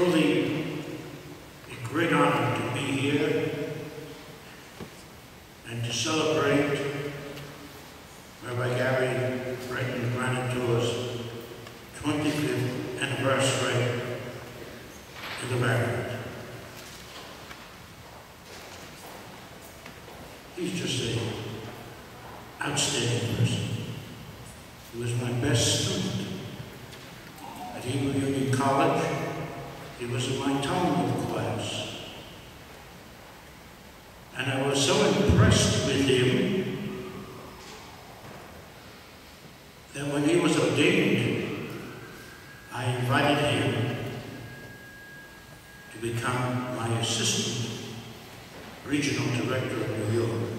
truly a great honor to be here and to celebrate Rabbi Gary Bretton-Granatoor's 25th anniversary in the record. He's just an outstanding person. He was my best student at Hebrew Union College. He was in my Talmud class. And I was so impressed with him that when he was ordained, I invited him to become my assistant regional director of New York.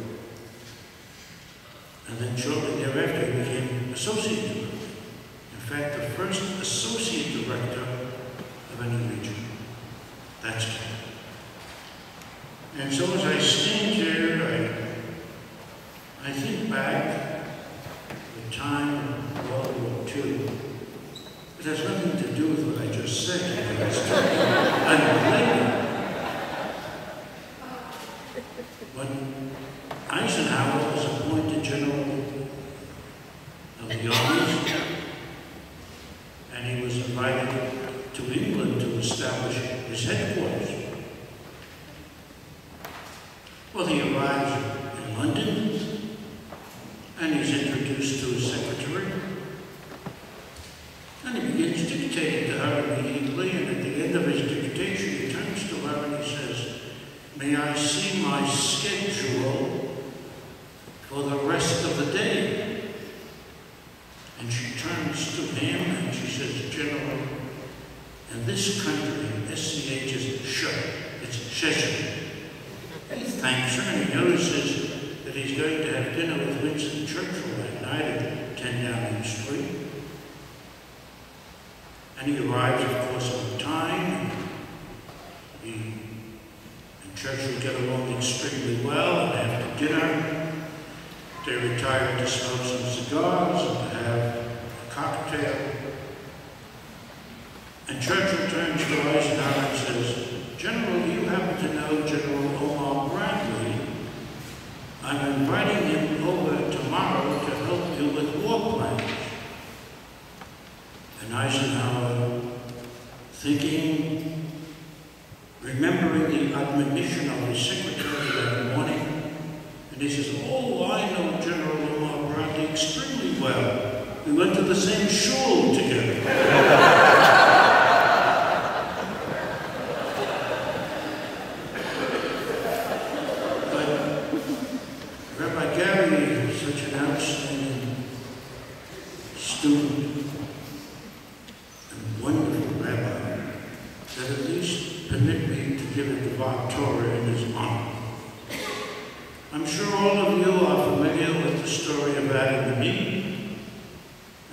And then shortly thereafter, he became associate director. In fact, the first associate director of any region. That's Ken. So as I stand here, I, I think back the time of World War II. It has nothing to do with what I just said. It's unrelated. When Eisenhower was appointed general of the armies, and he was invited to England to establish his headquarters. Well, he arrives in London, and he's introduced to his secretary, and he begins dictating to her immediately, and at the end of his dictation, he turns to her and he says, May I see my schedule for the rest of the day? And she turns to him and she says, General, in this country, SCH is sh, it's shesha. Her and he notices that he's going to have dinner with Winston Churchill that night at 10 Downing Street. And he arrives, of course, on time. He and Churchill get along extremely well, and after dinner, they retire to smoke some cigars and have a cocktail. And Churchill turns to Eisenhower and says, General, do you happen to know General? I'm inviting him over tomorrow to help you with war plans. And Eisenhower, thinking, remembering the admonition of his secretary that morning, and he says, Oh, I know General Omar Bradley extremely well. We went to the same shul together. But Rabbi Gary is such an outstanding student and wonderful rabbi that at least permit me to give a Devar Torah in his honor. I'm sure all of you are familiar with the story of Adam and Eve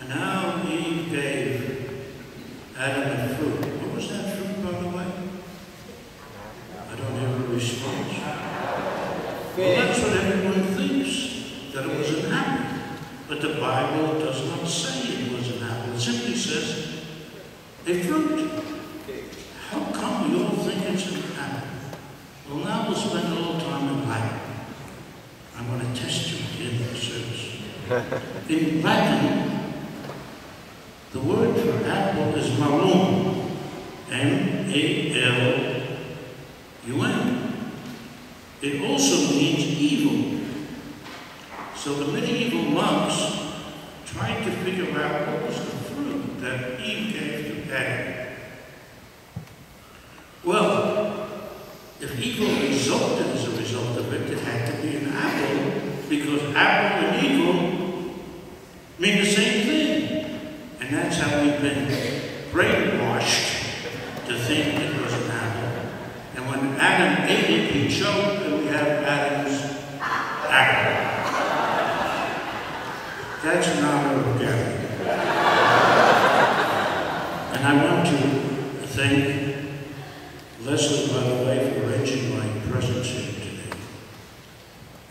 and how Eve gave Adam the fruit. What was that fruit, by the way? I don't have a response. Well, that's what that it was an apple. But the Bible does not say it was an apple. It simply says a fruit. How come we all think it's an apple? Well, now we'll spend a little time in Latin. I'm going to test you in the service. In Latin, the word for apple is malum. M-A-L-U-M. It also means. So the medieval monks tried to figure out what was the fruit that Eve gave to Adam. Well, if evil resulted as a result of it, it had to be an apple, because apple and evil mean the same thing. And that's how we've been brainwashed to think it was an apple. And when Adam ate it, he choked, and we have Adam's apple. That's honor of And I want to thank Leslie, by the way, for arranging my presence here today.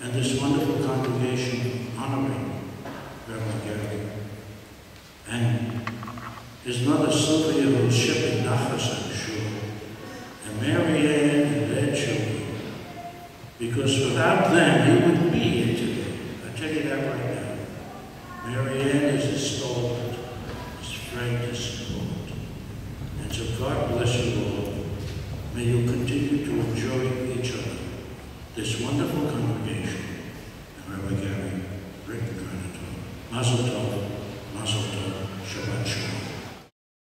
And this wonderful congregation honoring Reverend Gary. And his mother Sylvia, who's shepping Nachas, I'm sure. Mary Ann and their children. Because without them, he wouldn't be here today. I tell you that right now. Mary Ann is a stalwart, his friend is support. And so God bless you all. May you continue to enjoy